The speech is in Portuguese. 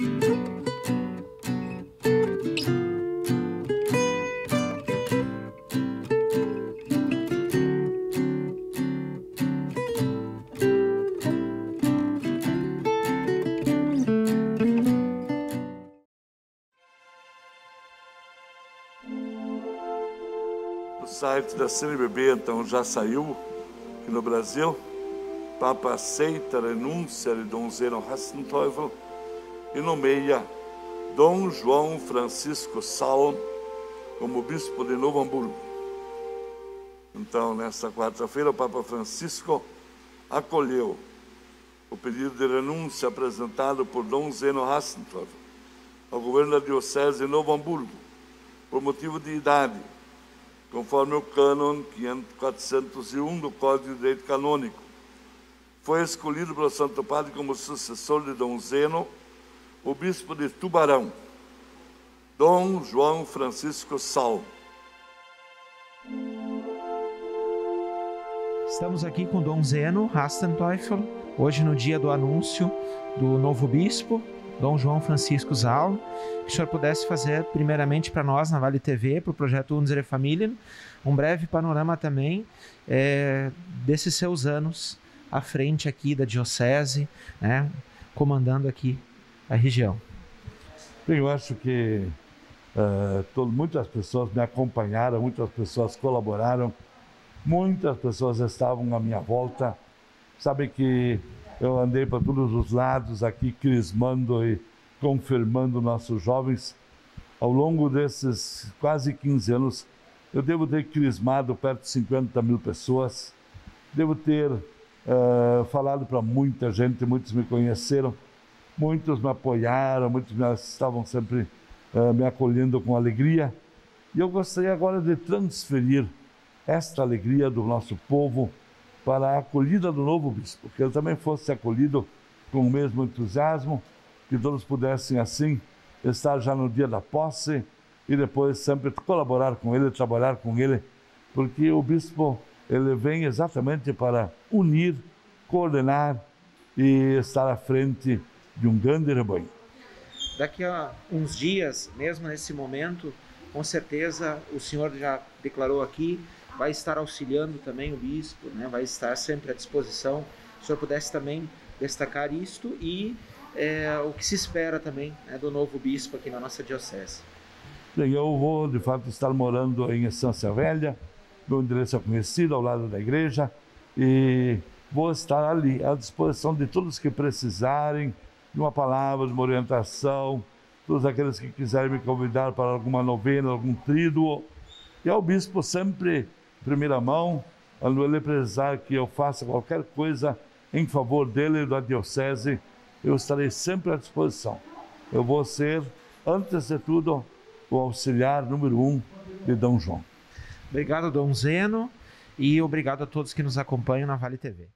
O site da CNBB então já saiu aqui no Brasil. Papa aceita a renúncia de Dom Zeno Hassenteufel e nomeia Dom João Francisco Salm como bispo de Novo Hamburgo. Então, nesta quarta-feira, o Papa Francisco acolheu o pedido de renúncia apresentado por Dom Zeno Hassenteufel ao governo da Diocese de Novo Hamburgo, por motivo de idade, conforme o cânon 401 do Código de Direito Canônico. Foi escolhido pelo Santo Padre como sucessor de Dom Zeno, o bispo de Tubarão, Dom João Francisco Sal. Estamos aqui com Dom Zeno Rastenteufel, hoje no dia do anúncio do novo bispo, Dom João Francisco Zal, que o senhor pudesse fazer primeiramente para nós na Vale TV, para o projeto Unsere Familien, um breve panorama também é, desses seus anos à frente aqui da diocese, né, comandando aqui a região. Eu acho que uh, todo, muitas pessoas me acompanharam, muitas pessoas colaboraram, muitas pessoas estavam à minha volta. Sabe que eu andei para todos os lados aqui, crismando e confirmando nossos jovens. Ao longo desses quase 15 anos, eu devo ter crismado perto de 50 mil pessoas, devo ter uh, falado para muita gente, muitos me conheceram, muitos me apoiaram, muitos me, estavam sempre uh, me acolhendo com alegria. E eu gostaria agora de transferir esta alegria do nosso povo para a acolhida do novo bispo, que ele também fosse acolhido com o mesmo entusiasmo, que todos pudessem assim estar já no dia da posse e depois sempre colaborar com ele, trabalhar com ele, porque o bispo ele vem exatamente para unir, coordenar e estar à frente de um grande rebanho. Daqui a uns dias, mesmo nesse momento, com certeza o senhor já declarou aqui vai estar auxiliando também o bispo, né? vai estar sempre à disposição. Se o senhor pudesse também destacar isto e é, o que se espera também né, do novo bispo aqui na nossa diocese. Bem, eu vou de fato estar morando em Estância Velha, meu endereço é conhecido, ao lado da igreja, e vou estar ali à disposição de todos que precisarem de uma palavra, de uma orientação, todos aqueles que quiserem me convidar para alguma novena, algum tríduo. E ao bispo sempre primeira mão, quando ele precisar que eu faça qualquer coisa em favor dele e da diocese, eu estarei sempre à disposição. Eu vou ser, antes de tudo, o auxiliar número um de Dom João. Obrigado, Dom Zeno, e obrigado a todos que nos acompanham na Vale TV.